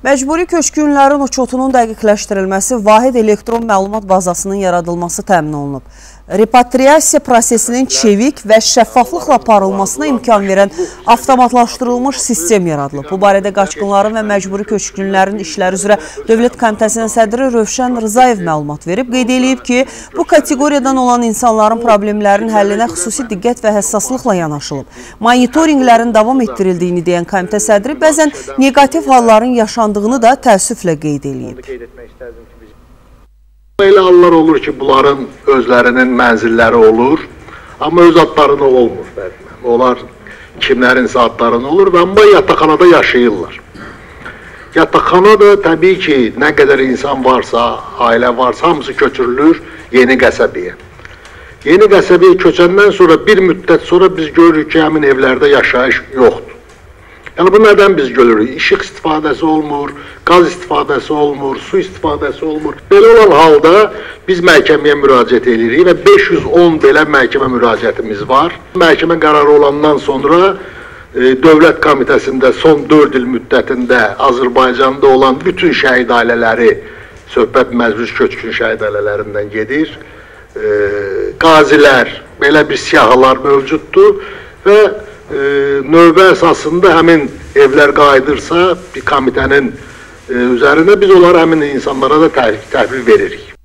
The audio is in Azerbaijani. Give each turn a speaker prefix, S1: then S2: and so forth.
S1: Məcburi köçkünlərin uçotunun dəqiqləşdirilməsi, vahid elektron məlumat bazasının yaradılması təmin olunub. Repatriasiya prosesinin çevik və şəffaflıqla aparılmasına imkan verən avtomatlaşdırılmış sistem yaradılıb. Bu barədə qaçqınların və məcburi köçkünlərin işləri üzrə Dövlət Komitəsinin sədri Rövşən Rızayev məlumat verib. Qeyd edib ki, bu kateqoriyadan olan insanların problemlərinin həllinə xüsusi diqqət və həssaslıqla yanaşılıb. Monitorinqlərin davam etdirildiyini deyən komitə sədri bəzən negativ halların yaşandığını da təəssüflə qeyd edib.
S2: Elə hallar olur ki, bunların özlərinin mənzilləri olur, amma öz adlarına olmur. Onlar kimlərin adlarına olur və amma yataqxanada yaşayırlar. Yataqxana da təbii ki, nə qədər insan varsa, ailə varsa, hamısı köçürülür yeni qəsəbəyə. Yeni qəsəbəyə köçəndən sonra bir müddət sonra biz görürük ki, həmin evlərdə yaşayış yoxdur. Yəni bu nədən biz görürük? İşıq istifadəsi olmur, qaz istifadəsi olmur, su istifadəsi olmur. Belə olan halda biz məhkəməyə müraciət edirik və 510 belə məhkəmə müraciətimiz var. Məhkəmə qərarı olandan sonra e, Dövlət Komitəsində son 4 il müddətində Azərbaycanda olan bütün şəhid ailələri söhbət məcbur köçkün şəhid ailələrindən gedir. E, qazilər, belə bir siyahılar mövcuddur və e, növbə əsasında həmin evlər qayıdırsa bir komitənin e, üzərinə biz onları həmin insanlara da təhvil veririk.